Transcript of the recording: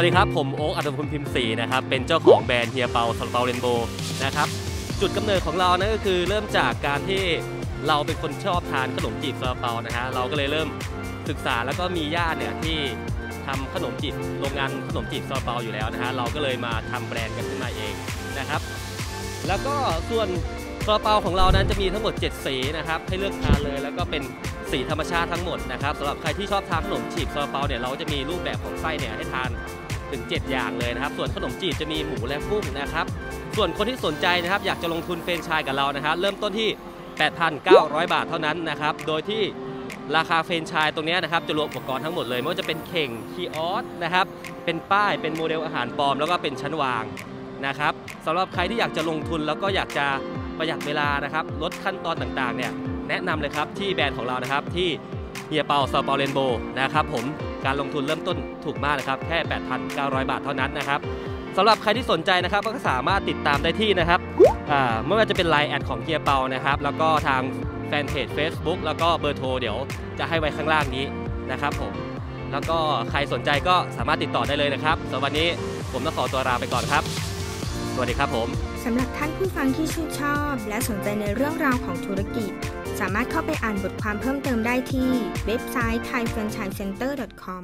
วัสดีครับ ผมโอ๊คอัตพลพิมพ์ศรีนะครับ เป็นเจ้าของแบรนด์เฮียเปาซาลเปาเรนโบนะครับ จุดกำเนิดของเรานะก็คือเริ่มจากการที่เราเป็นคนชอบทานขนมจีบซาลาเปานะฮะเราก็เลยเริ่มศึกษาแล้วก็มีญาติเนี่ยที่ทำขนมจีบโรงงานขนมจีบซาลาเปาอยู่แล้วนะฮะเราก็เลยมาทำแบรนด์กันขึ้นมาเองนะครับ แล้วก็ส่วนซาลาเปาของเรานั้นจะมีทั้งหมด 7 สีนะครับ ให้เลือกทานเลยแล้วก็เป็นสีธรรมชาติทั้งหมดนะครับสำหรับใครที่ชอบทานขนมจีบซาลาเปาเนี่ยเราจะมีรูปแบบของไส้เนี่ยให้ทาน ถึง 7 อย่างเลยนะครับ ส่วนขนมจีบจะมีหมูและกุ้งนะครับ ส่วนคนที่สนใจนะครับ อยากจะลงทุนแฟรนไชส์กับเรานะครับ เริ่มต้นที่ 8,900 บาทเท่านั้นนะครับ โดยที่ราคาแฟรนไชส์ตรงนี้นะครับจะรวมอุปกรณ์ทั้งหมดเลยไม่ว่าจะเป็นเข่ง kiosk นะครับ เป็นป้ายเป็นโมเดลอาหารปลอม แล้วก็เป็นชั้นวางนะครับสำหรับใครที่อยากจะลงทุนแล้วก็อยากจะประหยัดเวลานะครับ ลดขั้นตอนต่างๆเนี่ยแนะนำเลยครับที่แบรนด์ของเรานะครับที่ เฮียเปาซาเปาเรนโบนะครับผมการลงทุนเริ่มต้นถูกมากนะครับแค่ 8,900 บาทเท่านั้นนะครับสำหรับใครที่สนใจนะครับก็สามารถติดตามได้ที่นะครับไม่ว่าจะเป็นไลน์แอดของเฮียเปานะครับแล้วก็ทางแฟนเพจ Facebook แล้วก็เบอร์โทรเดี๋ยวจะให้ไว้ข้างล่างนี้นะครับผมแล้วก็ใครสนใจก็สามารถติดต่อได้เลยนะครับสำหรับวันนี้ผมต้องขอตัวลาไปก่อนครับ สวัสดีครับผมสำหรับท่านผู้ฟังที่ชื่นชอบ และสนใจในเรื่องราวของธุรกิจ สามารถเข้าไปอ่านบทความเพิ่มเติมได้ที่เว็บไซต์ thaifranchisecenter.com